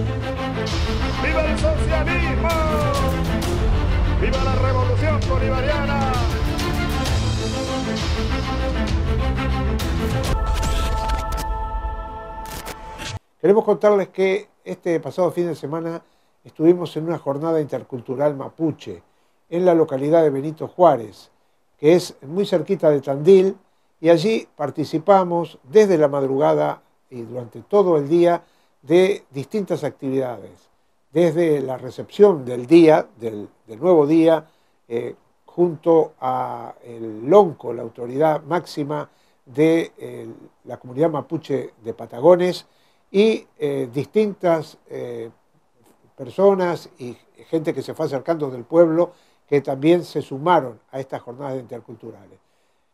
¡Viva el socialismo! ¡Viva la revolución bolivariana! Queremos contarles que este pasado fin de semana estuvimos en una jornada intercultural mapuche en la localidad de Benito Juárez, que es muy cerquita de Tandil, y allí participamos desde la madrugada y durante todo el día de distintas actividades, desde la recepción del día, del, nuevo día, eh, junto a el LONCO, la autoridad máxima de eh, la comunidad mapuche de Patagones, y eh, distintas personas y gente que se fue acercando del pueblo que también se sumaron a estas jornadas interculturales.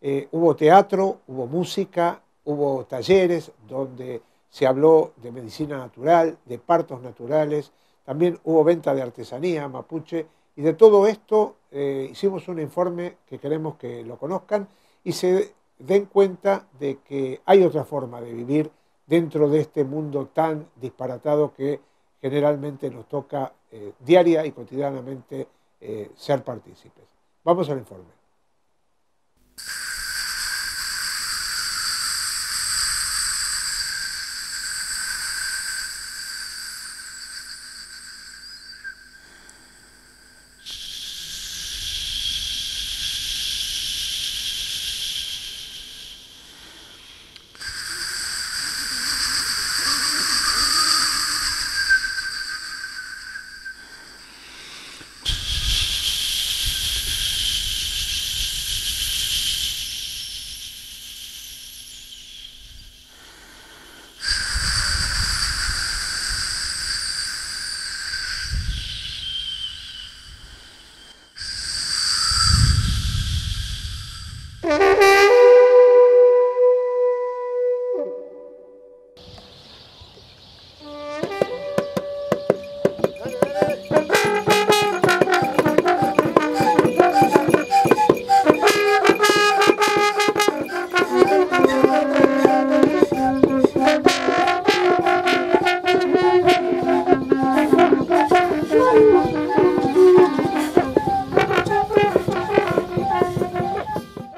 Eh, hubo teatro, hubo música, hubo talleres donde se habló de medicina natural, de partos naturales, también hubo venta de artesanía mapuche y de todo esto eh, hicimos un informe que queremos que lo conozcan y se den cuenta de que hay otra forma de vivir dentro de este mundo tan disparatado que generalmente nos toca eh, diaria y cotidianamente ser partícipes. Vamos al informe.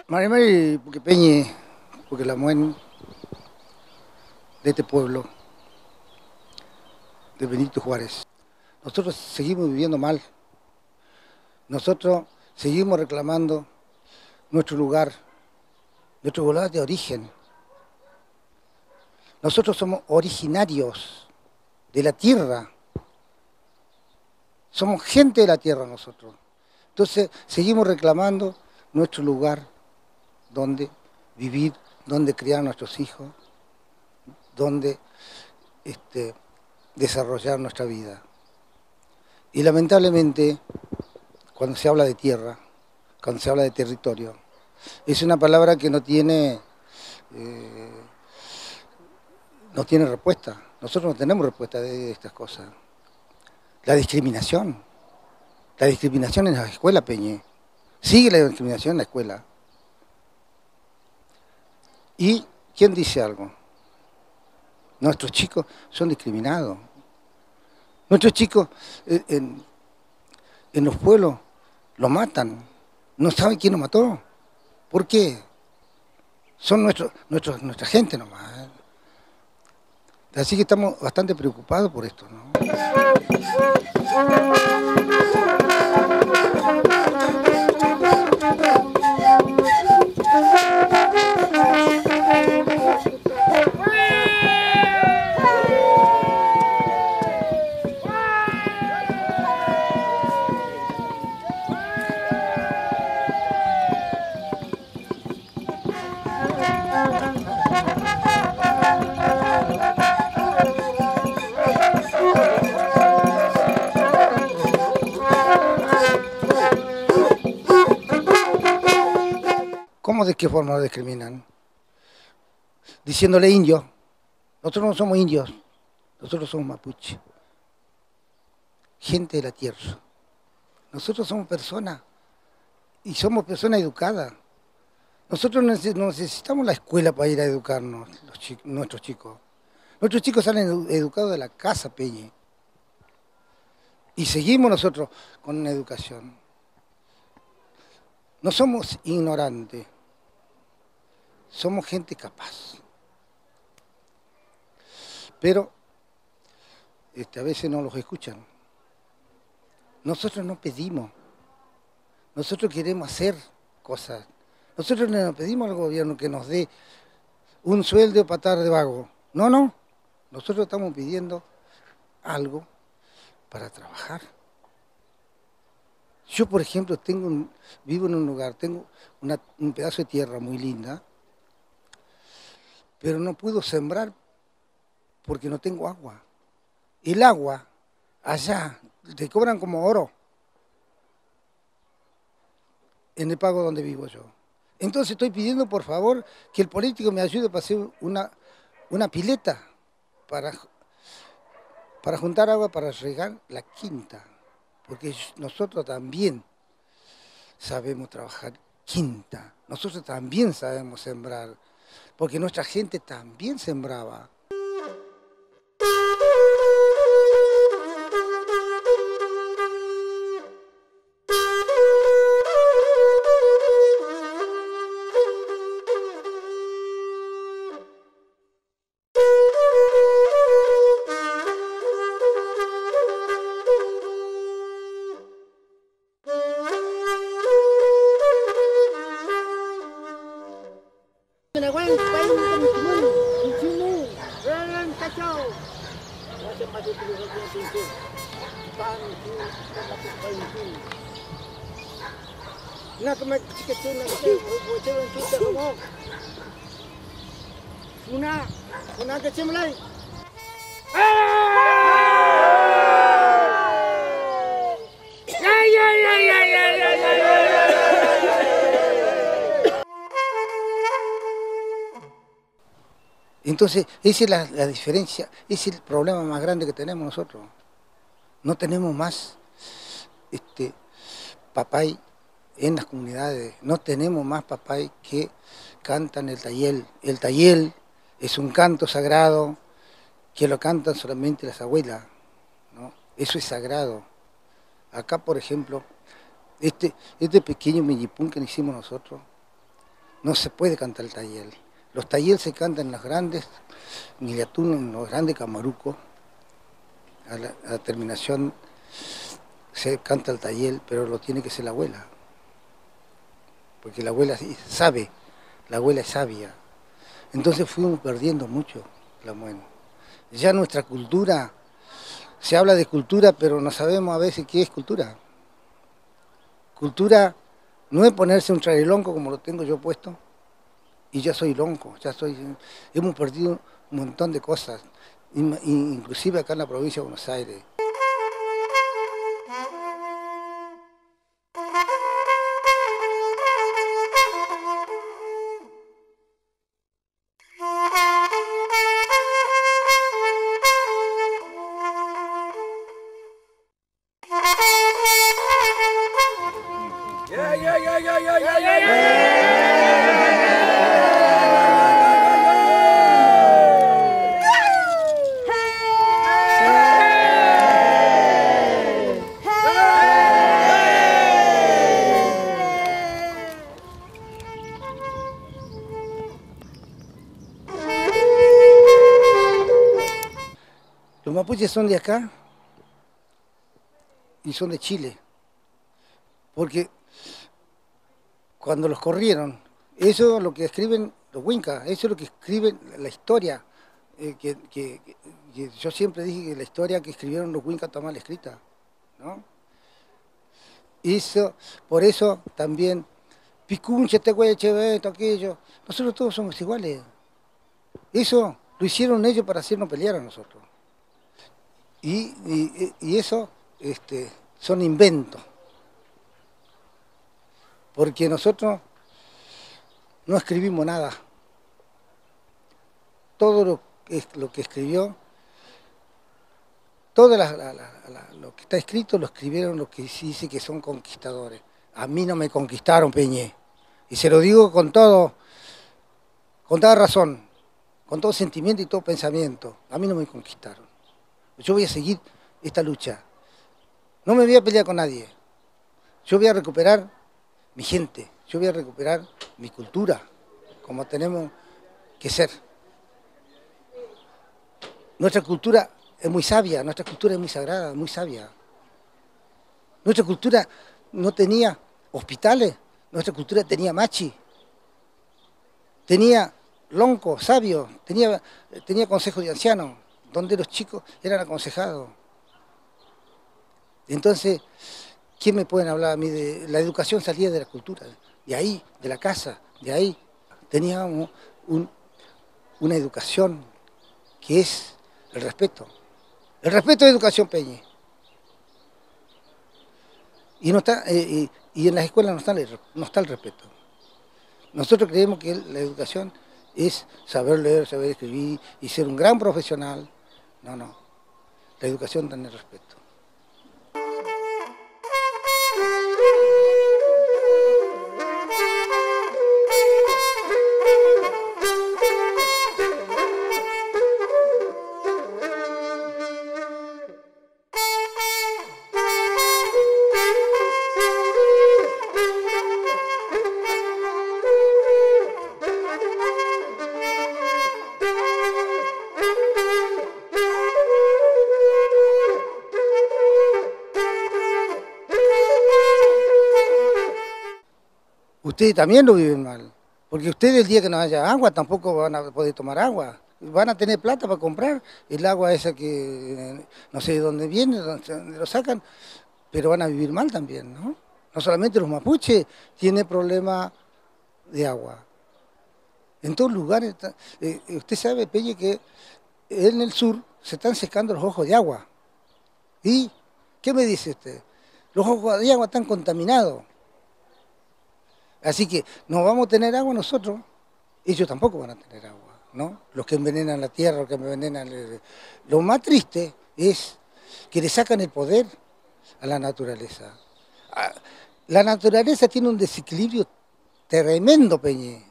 Marimari porque Peñe, porque la de este pueblo, de Benito Juárez. Nosotros seguimos viviendo mal. Nosotros seguimos reclamando nuestro lugar, nuestro lugar de origen. Nosotros somos originarios de la tierra. Somos gente de la tierra nosotros. Entonces seguimos reclamando nuestro lugar donde vivir, donde criar a nuestros hijos, donde este, desarrollar nuestra vida. Y lamentablemente, cuando se habla de tierra, cuando se habla de territorio, es una palabra que no tiene, eh, no tiene respuesta. Nosotros no tenemos respuesta de estas cosas. La discriminación. La discriminación en la escuela, Peñe. Sigue la discriminación en la escuela. ¿Y quién dice algo? Nuestros chicos son discriminados. Nuestros chicos eh, en, los pueblos los matan. No saben quién los mató. ¿Por qué? Son nuestros, nuestros, nuestra gente nomás. Así que estamos bastante preocupados por esto. ¿no? Thank you. Qué forma lo discriminan? Diciéndole indio. Nosotros no somos indios, nosotros somos mapuche. Gente de la tierra. Nosotros somos personas y somos personas educadas. Nosotros necesitamos la escuela para ir a educarnos, nuestros chicos. Nuestros chicos salen educados de la casa, Peñe. Y seguimos nosotros con una educación. No somos ignorantes, somos gente capaz. Pero este, a veces no los escuchan. Nosotros no pedimos, nosotros queremos hacer cosas. Nosotros no pedimos al gobierno que nos dé un sueldo para estar de vago. No, no. Nosotros estamos pidiendo algo para trabajar. Yo, por ejemplo, tengo vivo en un lugar, tengo un pedazo de tierra muy linda, pero no puedo sembrar porque no tengo agua. El agua, allá, te cobran como oro en el pago donde vivo yo. Entonces estoy pidiendo, por favor, que el político me ayude para hacer una, una pileta para, para juntar agua para regar la quinta porque nosotros también sabemos trabajar quinta, nosotros también sabemos sembrar, porque nuestra gente también sembraba. Entonces, esa es la, la, diferencia, ese es el problema más grande que tenemos nosotros. No tenemos más este, papay en las comunidades, no tenemos más papay que cantan el tayel. El tayel es un canto sagrado que lo cantan solamente las abuelas, ¿no? Eso es sagrado. Acá, por ejemplo, este, este pequeño millipún que hicimos nosotros, no se puede cantar el tayel. Los talleres se cantan en las grandes miniaturas, en los grandes camarucos. A la, terminación se canta el taller, pero lo tiene que ser la abuela. Porque la abuela sabe, la abuela es sabia. Entonces fuimos perdiendo mucho la muerte. Ya nuestra cultura, se habla de cultura, pero no sabemos a veces qué es cultura. Cultura no es ponerse un trailonco como lo tengo yo puesto, y ya soy lonco, ya soy, hemos perdido un montón de cosas, inclusive acá en la provincia de Buenos Aires. Son de acá y son de Chile. Porque cuando los corrieron, eso es lo que escriben los Wincas, eso es lo que escriben la historia. Eh, que, yo siempre dije que la historia que escribieron los Wincas está mal escrita. ¿no? Eso, por eso también, Picunche, este güey, esto, aquello, nosotros todos somos iguales. Eso lo hicieron ellos para hacernos pelear a nosotros. Y, eso este, son inventos. Porque nosotros no escribimos nada. Todo lo, lo que escribió, todo lo que está escrito lo escribieron los que dice que son conquistadores. A mí no me conquistaron, Peñé. Y se lo digo con todo, con toda razón, con todo sentimiento y todo pensamiento. A mí no me conquistaron. Yo voy a seguir esta lucha. No me voy a pelear con nadie. Yo voy a recuperar mi gente, yo voy a recuperar mi cultura, como tenemos que ser. Nuestra cultura es muy sabia, nuestra cultura es muy sagrada, muy sabia. Nuestra cultura no tenía hospitales, nuestra cultura tenía machi, tenía lonco, sabio, tenía, tenía consejo de ancianos, donde los chicos eran aconsejados. Entonces, ¿quién me pueden hablar a mí de la educación salía de la cultura? De ahí, de la casa, de ahí. Teníamos una educación que es el respeto. El respeto de educación Peñe. Y, no está, eh, y, en las escuelas no está el respeto. Nosotros creemos que la educación es saber leer, saber escribir y ser un gran profesional. No, no. La educación tiene respeto. También lo viven mal. Porque ustedes el día que no haya agua tampoco van a poder tomar agua. Van a tener plata para comprar el agua esa que no sé de dónde viene, de dónde lo sacan, pero van a vivir mal también, ¿no? No solamente los mapuches tienen problemas de agua. En todos lugares, eh, usted sabe, Peña, que en el sur se están secando los ojos de agua. ¿Y qué me dice usted? Los ojos de agua están contaminados. Así que no vamos a tener agua nosotros, ellos tampoco van a tener agua, ¿no? Los que envenenan la tierra, los que envenenan... Lo más triste es que le sacan el poder a la naturaleza. Ah, la naturaleza tiene un desequilibrio tremendo, Peñé.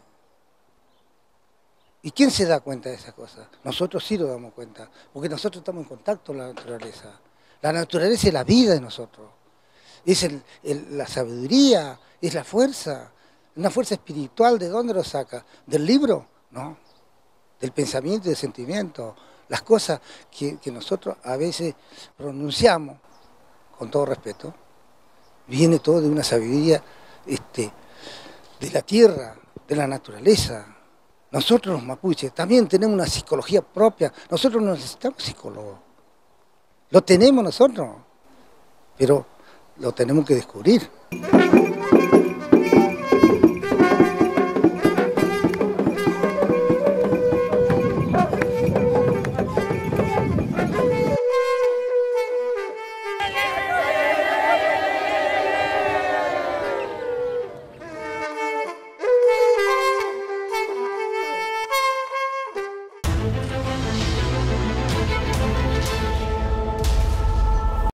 ¿Y quién se da cuenta de esas cosas? Nosotros sí lo damos cuenta, porque nosotros estamos en contacto con la naturaleza. La naturaleza es la vida de nosotros, es la sabiduría, es la fuerza, una fuerza espiritual, ¿de dónde lo saca? ¿Del libro? No. Del pensamiento y del sentimiento. Las cosas que, nosotros a veces pronunciamos, con todo respeto, viene todo de una sabiduría este, de la tierra, de la naturaleza. Nosotros los mapuches también tenemos una psicología propia. Nosotros no necesitamos psicólogos. Lo tenemos nosotros, pero lo tenemos que descubrir.